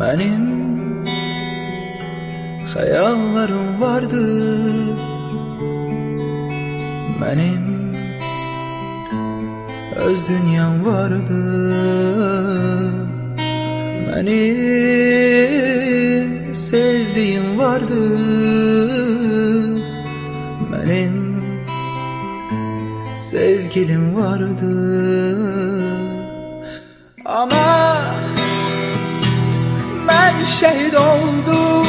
Benim. Hayallerim vardı Benim. Öz dünyam vardı Benim. Sevdiğim vardı Benim. Sevgilim vardı. Ama şehit oldum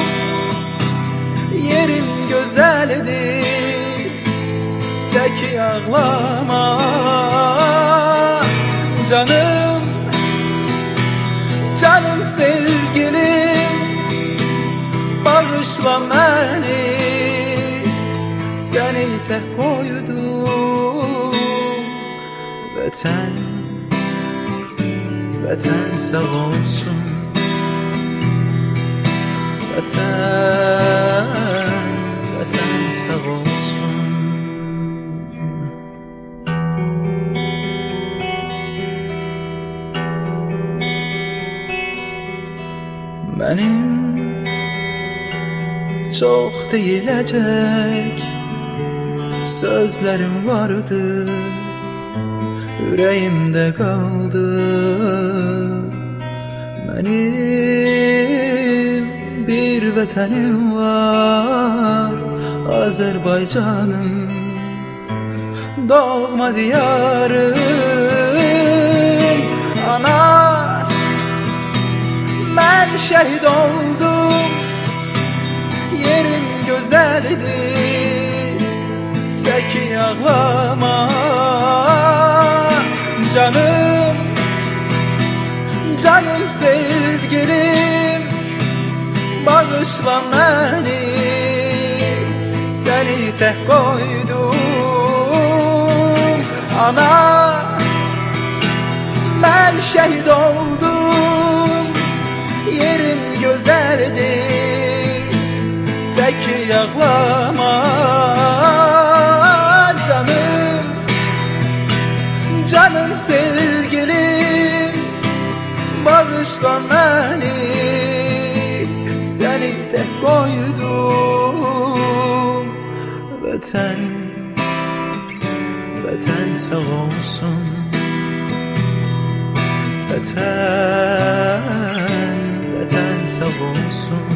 Yerim güzeldi. Tek ağlama. Canım Canım sevgilim Bağışla beni. Seni tek koydum. Vatan Vatan sağ olsun Vatan Vatan sağ olsun. Benim çok değilecek sözlerim vardı Yüreğimde kaldı. Benim bir vatanım var Azerbaycanım Doğma diyarım Ana Ben şehit oldum Yerim güzeldi Tek ağlama Canım Bağışla beni Seni tek koydum. Ana Ben şehit oldum. Yerim güzeldi Tek ağlama Canım Canım sevgilim Bağışla beni Tek koydum. Vatan Vatan sağ olsun. Vatan Vatan sağ olsun.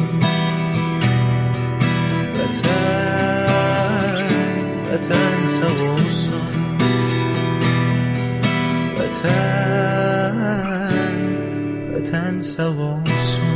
Vatan Vatan sağ olsun. Vatan Vatan sağ olsun